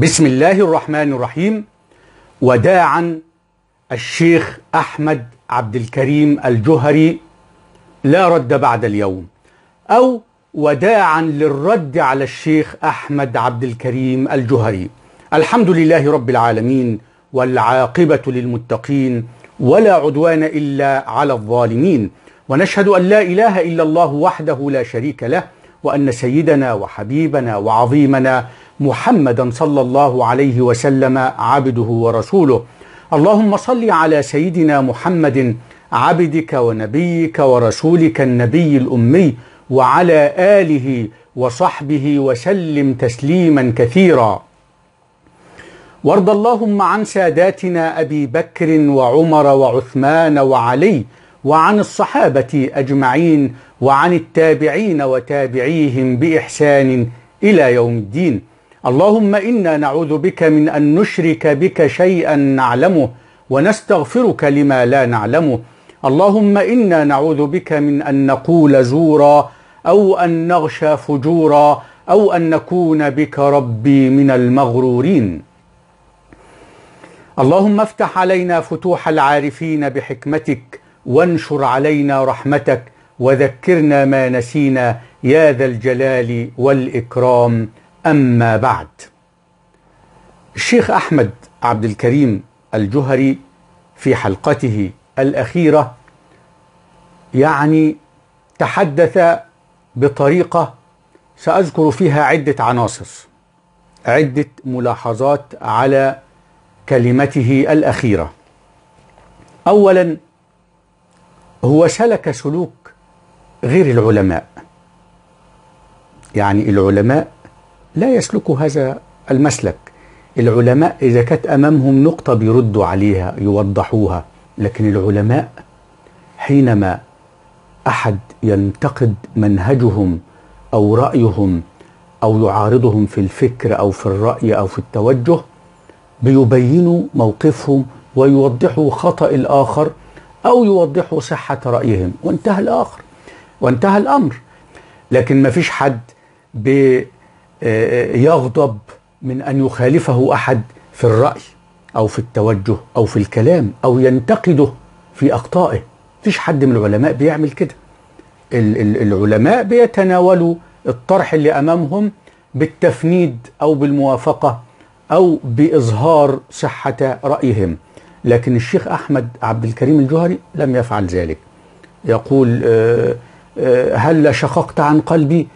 بسم الله الرحمن الرحيم. وداعا الشيخ أحمد عبد الكريم الجهري لا رد بعد اليوم. أو وداعا للرد على الشيخ أحمد عبد الكريم الجهري الحمد لله رب العالمين والعاقبة للمتقين ولا عدوان إلا على الظالمين. ونشهد أن لا إله إلا الله وحده لا شريك له وأن سيدنا وحبيبنا وعظيمنا محمدا صلى الله عليه وسلم عبده ورسوله. اللهم صل على سيدنا محمد عبدك ونبيك ورسولك النبي الأمي وعلى آله وصحبه وسلم تسليما كثيرا. وارض اللهم عن ساداتنا أبي بكر وعمر وعثمان وعلي وعن الصحابة أجمعين وعن التابعين وتابعيهم بإحسان إلى يوم الدين. اللهم إنا نعوذ بك من أن نشرك بك شيئا نعلمه ونستغفرك لما لا نعلمه. اللهم إنا نعوذ بك من أن نقول زورا أو أن نغشى فجورا أو أن نكون بك ربي من المغرورين. اللهم افتح علينا فتوح العارفين بحكمتك وانشر علينا رحمتك وذكرنا ما نسينا يا ذا الجلال والإكرام. أما بعد. الشيخ أحمد عبد الكريم الجهري في حلقته الأخيرة يعني تحدث بطريقة سأذكر فيها عدة عناصر. عدة ملاحظات على كلمته الأخيرة. اولا هو سلك سلوك غير العلماء. يعني العلماء لا يسلكوا هذا المسلك. العلماء إذا كانت أمامهم نقطة بيردوا عليها يوضحوها. لكن العلماء حينما أحد ينتقد منهجهم أو رأيهم أو يعارضهم في الفكر أو في الرأي أو في التوجه بيبينوا موقفهم ويوضحوا خطأ الآخر أو يوضحوا صحة رأيهم. وانتهى الآخر. وانتهى الأمر. لكن ما فيش حد يغضب من أن يخالفه أحد في الرأي أو في التوجه أو في الكلام أو ينتقده في أخطائه. فيش حد من العلماء بيعمل كده. العلماء بيتناولوا الطرح اللي أمامهم بالتفنيد أو بالموافقة أو بإظهار صحة رأيهم. لكن الشيخ أحمد عبد الكريم الجهري لم يفعل ذلك. يقول هل شققت عن قلبي؟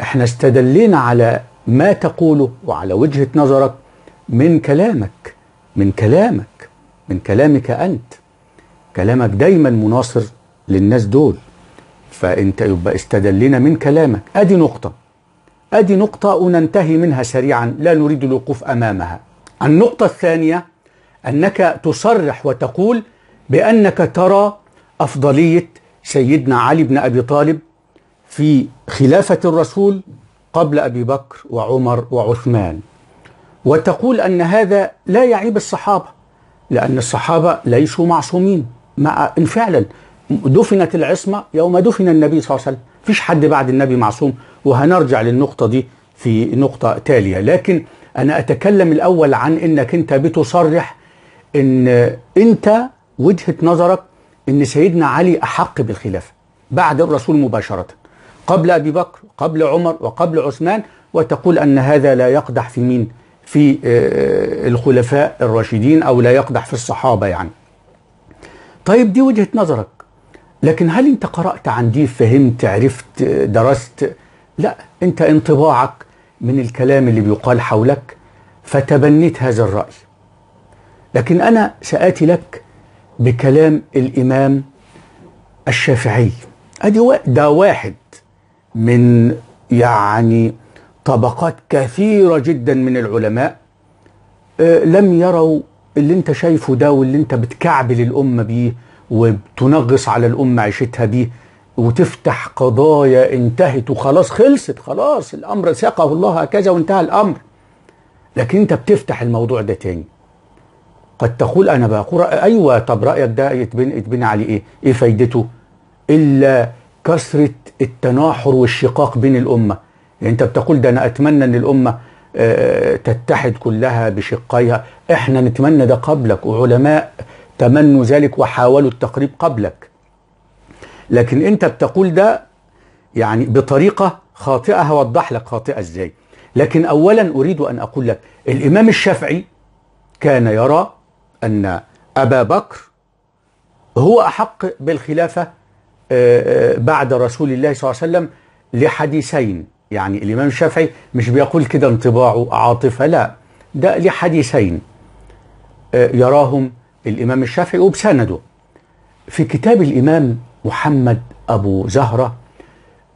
إحنا استدلينا على ما تقوله وعلى وجهة نظرك من كلامك من كلامك من كلامك أنت. كلامك دايما مناصر للناس دول. فأنت يبقى استدلنا من كلامك. أدي نقطة. أدي نقطة وننتهي منها سريعا. لا نريد الوقوف أمامها. النقطة الثانية أنك تصرح وتقول بأنك ترى أفضلية سيدنا علي بن أبي طالب في خلافة الرسول قبل أبي بكر وعمر وعثمان. وتقول أن هذا لا يعيب الصحابة لأن الصحابة ليسوا معصومين. مع إن فعلا دفنت العصمة يوم دفن النبي صلى الله عليه وسلم. فيش حد بعد النبي معصوم. وهنرجع للنقطة دي في نقطة تالية. لكن أنا أتكلم الأول عن أنك أنت بتصرح أن أنت وجهة نظرك أن سيدنا علي أحق بالخلافة بعد الرسول مباشرة. قبل أبي بكر قبل عمر وقبل عثمان وتقول أن هذا لا يقدح في مين؟ في الخلفاء الراشدين أو لا يقدح في الصحابة يعني. طيب دي وجهة نظرك. لكن هل أنت قرأت عن دي فهمت عرفت درست؟ لا أنت انطباعك من الكلام اللي بيقال حولك فتبنيت هذا الرأي. لكن أنا سآتي لك بكلام الإمام الشافعي. أدي ده واحد. من يعني طبقات كثيرة جدا من العلماء آه لم يروا اللي انت شايفه ده واللي انت بتكعبل الأمة بيه وبتنغص على الأمة عيشتها بيه وتفتح قضايا انتهت وخلاص خلصت خلاص الأمر ساقه الله هكذا وانتهى الأمر لكن انت بتفتح الموضوع ده تاني قد تقول أنا بقول أيوه طب رأيك ده يتبني, يتبني عليه إيه؟ إيه فايدته؟ إلا كثرة التناحر والشقاق بين الأمة، يعني أنت بتقول ده أنا أتمنى إن الأمة آه، تتحد كلها بشقيها. إحنا نتمنى ده قبلك. وعلماء تمنوا ذلك وحاولوا التقريب قبلك. لكن أنت بتقول ده يعني بطريقة خاطئة هوضح لك خاطئة إزاي. لكن اولا أريد أن أقول لك الإمام الشافعي كان يرى أن أبا بكر هو أحق بالخلافة بعد رسول الله صلى الله عليه وسلم لحديثين. يعني الإمام الشافعي مش بيقول كده انطباعه عاطفة لا ده لحديثين. آه، يراهم الإمام الشافعي وبسنده. في كتاب الإمام محمد أبو زهرة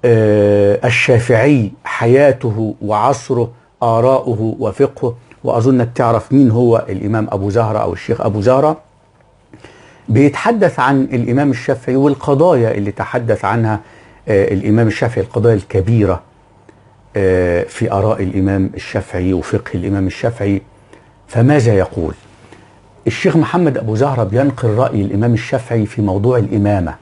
آه، الشافعي حياته وعصره آراؤه وفقهه وأظنك تعرف مين هو الإمام أبو زهرة أو الشيخ أبو زهرة. بيتحدث عن الإمام الشافعي والقضايا اللي تحدث عنها آه، الإمام الشافعي القضايا الكبيرة آه، في آراء الإمام الشافعي وفقه الإمام الشافعي. فماذا يقول؟ الشيخ محمد أبو زهرة بينقل رأي الإمام الشافعي في موضوع الإمامة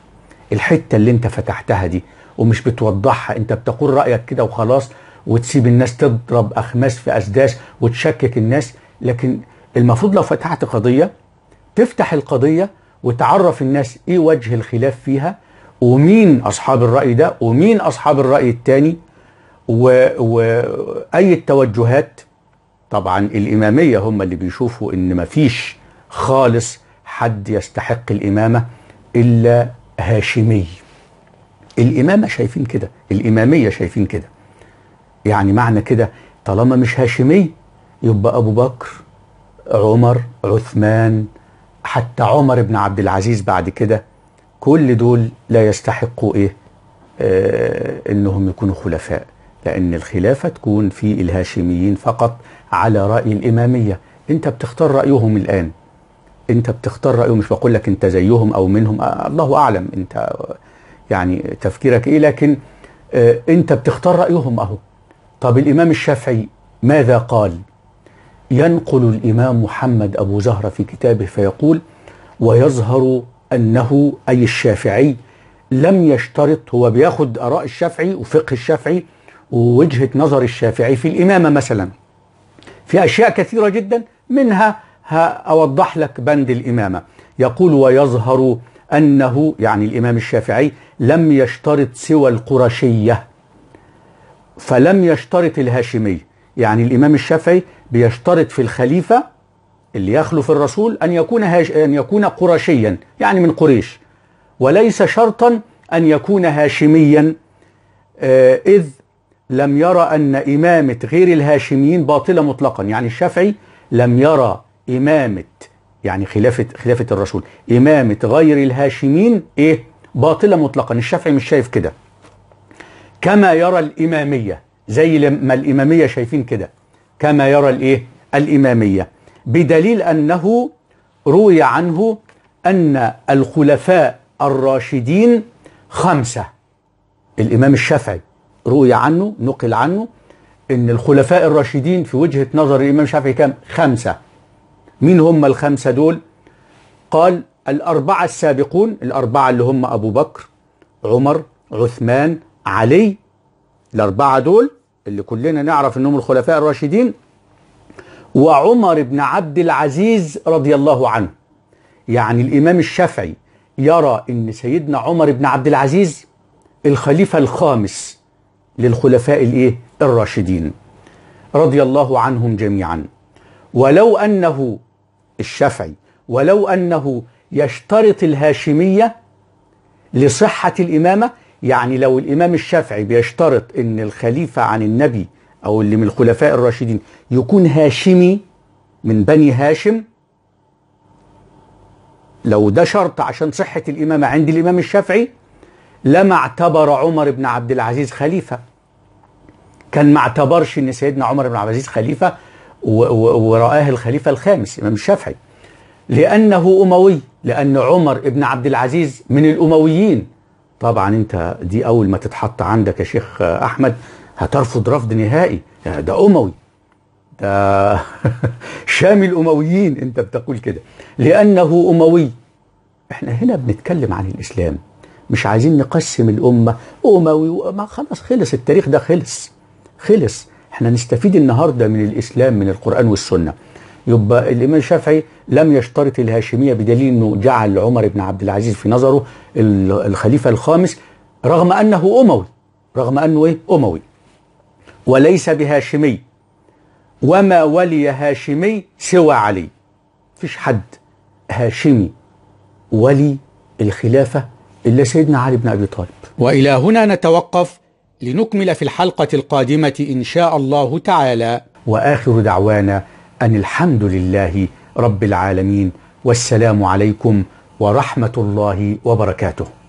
الحتة اللي انت فتحتها دي ومش بتوضحها. انت بتقول رأيك كده وخلاص وتسيب الناس تضرب أخماس في أسداس وتشكك الناس. لكن المفروض لو فتحت قضية تفتح القضية وتعرف الناس إيه وجه الخلاف فيها ومين أصحاب الرأي ده ومين أصحاب الرأي التاني وأي التوجهات. طبعا الإمامية هم اللي بيشوفوا إن مفيش خالص حد يستحق الإمامة إلا هاشمي. الإمامة شايفين كده الإمامية شايفين كده. يعني معنى كده طالما مش هاشمي يبقى أبو بكر عمر عثمان حتى عمر بن عبد العزيز بعد كده كل دول لا يستحقوا إيه؟ آه إنهم يكونوا خلفاء لأن الخلافة تكون في الهاشميين فقط على رأي الإمامية. أنت بتختار رأيهم الآن. أنت بتختار رأيهم مش بقول لك أنت زيهم أو منهم آه الله أعلم أنت يعني تفكيرك إيه لكن آه أنت بتختار رأيهم أهو. طب الإمام الشافعي ماذا قال؟ ينقل الإمام محمد أبو زهرة في كتابه فيقول ويظهر أنه أي الشافعي لم يشترط هو بياخد آراء الشافعي وفقه الشافعي ووجهة نظر الشافعي في الإمامة مثلا. في أشياء كثيرة جدا منها أوضح لك بند الإمامة. يقول ويظهر أنه يعني الإمام الشافعي لم يشترط سوى القرشية فلم يشترط الهاشمي. يعني الإمام الشافعي بيشترط في الخليفة اللي يخلف الرسول أن يكون هاش أن يكون قرشيا يعني من قريش. وليس شرطا أن يكون هاشميا. آه إذ لم يرى أن إمامة غير الهاشميين باطلة مطلقا. يعني الشافعي لم يرى إمامة يعني خلافة خلافة الرسول. إمامة غير الهاشمين إيه؟ باطلة مطلقا. الشافعي مش شايف كده. كما يرى الإمامية زي ما الإمامية شايفين كده. كما يرى الإيه؟ الإمامية. بدليل أنه روي عنه أن الخلفاء الراشدين خمسة. الإمام الشافعي روي عنه نقل عنه أن الخلفاء الراشدين في وجهة نظر الإمام الشافعي كام؟ خمسة. مين هم الخمسة دول؟ قال الأربعة السابقون الأربعة اللي هم أبو بكر عمر عثمان علي الأربعة دول اللي كلنا نعرف أنهم الخلفاء الراشدين وعمر بن عبد العزيز رضي الله عنه. يعني الإمام الشافعي يرى أن سيدنا عمر بن عبد العزيز الخليفة الخامس للخلفاء الإيه؟ الراشدين. رضي الله عنهم جميعا. ولو أنه الشافعي ولو أنه يشترط الهاشمية لصحة الإمامة يعني لو الإمام الشافعي بيشترط أن الخليفة عن النبي أو اللي من الخلفاء الراشدين يكون هاشمي من بني هاشم لو ده شرط عشان صحة الإمامة عند الإمام الشافعي لما اعتبر عمر بن عبد العزيز خليفة. كان ما اعتبرش إن سيدنا عمر بن عبد العزيز خليفة ورآه الخليفة الخامس الإمام الشافعي. لأنه أموي لأن عمر بن عبد العزيز من الأمويين. طبعا أنت دي أول ما تتحط عندك يا شيخ أحمد هترفض رفض نهائي. ده أموي. ده شامي الامويين أنت بتقول كده. لأنه أموي. إحنا هنا بنتكلم عن الإسلام. مش عايزين نقسم الأمة. أموي ما خلاص خلص التاريخ ده خلص. خلص. إحنا نستفيد النهارده من الإسلام من القرآن والسنة. يبقى الإمام الشافعي لم يشترط الهاشمية بدليل إنه جعل عمر بن عبد العزيز في نظره ال- الخليفة الخامس رغم أنه أموي رغم أنه إيه؟ أموي. وليس بهاشمي. وما ولي هاشمي سوى علي. فيش حد. هاشمي ولي الخلافة إلا سيدنا علي بن أبي طالب. وإلى هنا نتوقف لنكمل في الحلقة القادمة إن شاء الله تعالى. وآخر دعوانا أن الحمد لله رب العالمين والسلام عليكم ورحمة الله وبركاته.